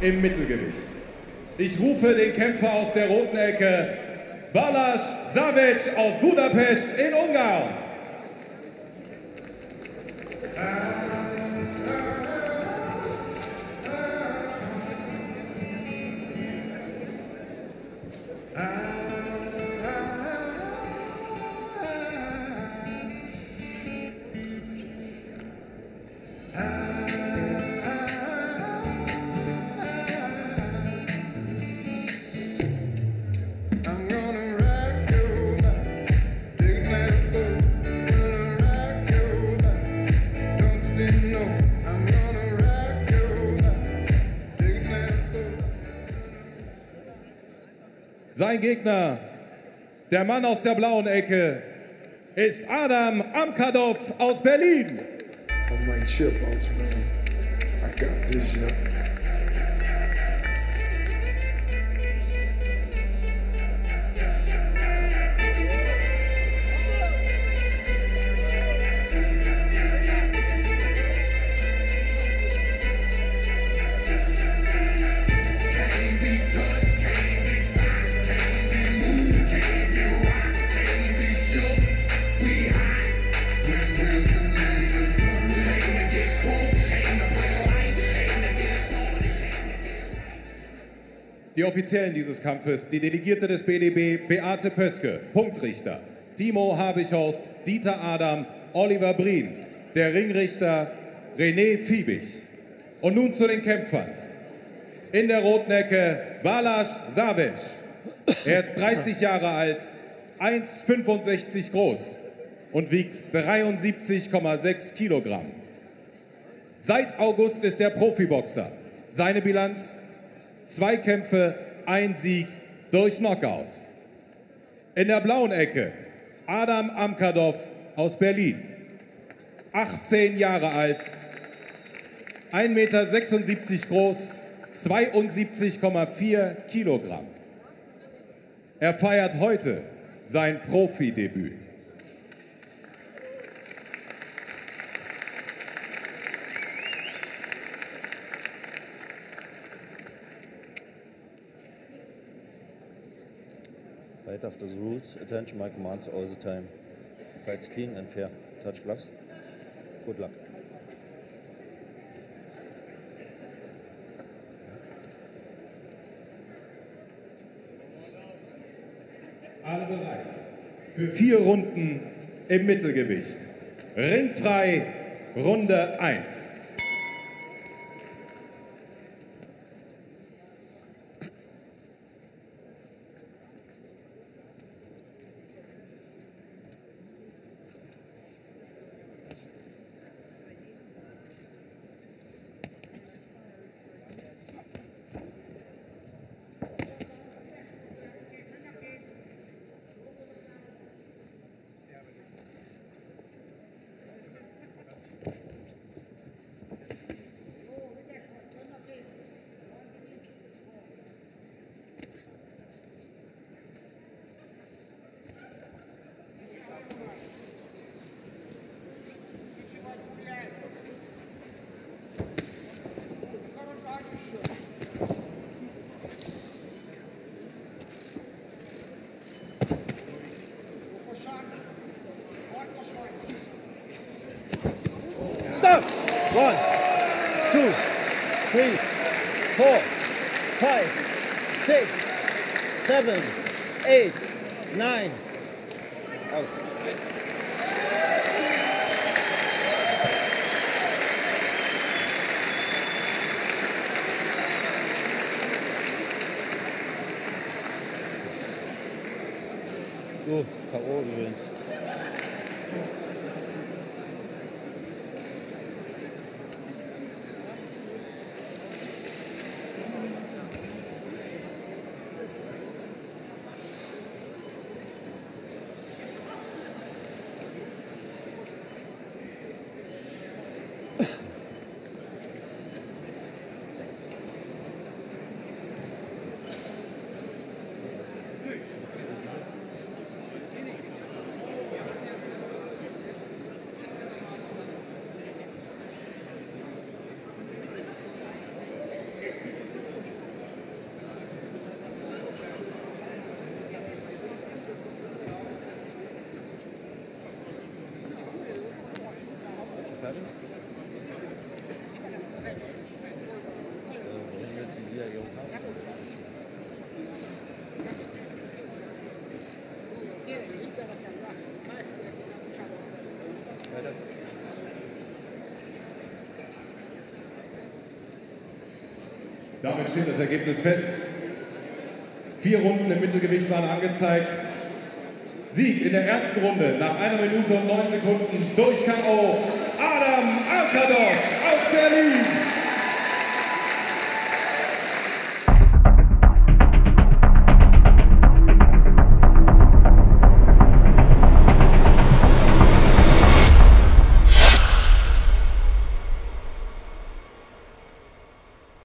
im Mittelgewicht. Ich rufe den Kämpfer aus der roten Ecke, Balázs Savic aus Budapest in Ungarn. Sein Gegner, der Mann aus der blauen Ecke, ist Adam Amkadov aus Berlin. I'm like chip boss, man. I got this, yeah. Die Offiziellen dieses Kampfes, die Delegierte des BDB, Beate Pöske, Punktrichter, Timo Habichhorst, Dieter Adam, Oliver Brien, der Ringrichter René Fiebig. Und nun zu den Kämpfern. In der roten Ecke Savic. Er ist 30 Jahre alt, 1,65 groß und wiegt 73,6 Kilogramm. Seit August ist er Profiboxer. Seine Bilanz Zwei Kämpfe, ein Sieg durch Knockout. In der blauen Ecke Adam Amkadov aus Berlin. 18 Jahre alt, 1,76 Meter groß, 72,4 Kilogramm. Er feiert heute sein Profidebüt. Fight after the rules. Attention, my commands all the time. Fights clean and fair. Touch gloves. Good luck. Alle bereit. Für vier Runden im Mittelgewicht. Ringfrei, Runde 1. Stop! One, two, three, four, five, six, seven, eight, nine. Out. Du, K.O. übrigens. you Damit steht das Ergebnis fest. Vier Runden im Mittelgewicht waren angezeigt. Sieg in der ersten Runde nach einer Minute und neun Sekunden durch K.O. Adam Arkadov aus Berlin.